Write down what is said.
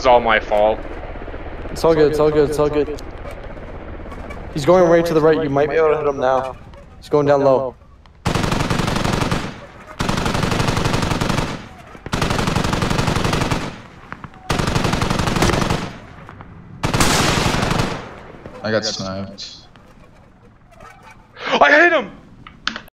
is all my fault. It's all good, it's all good, it's all good. He's going right to the right, you might be able to hit him now. He's going down low. I got sniped.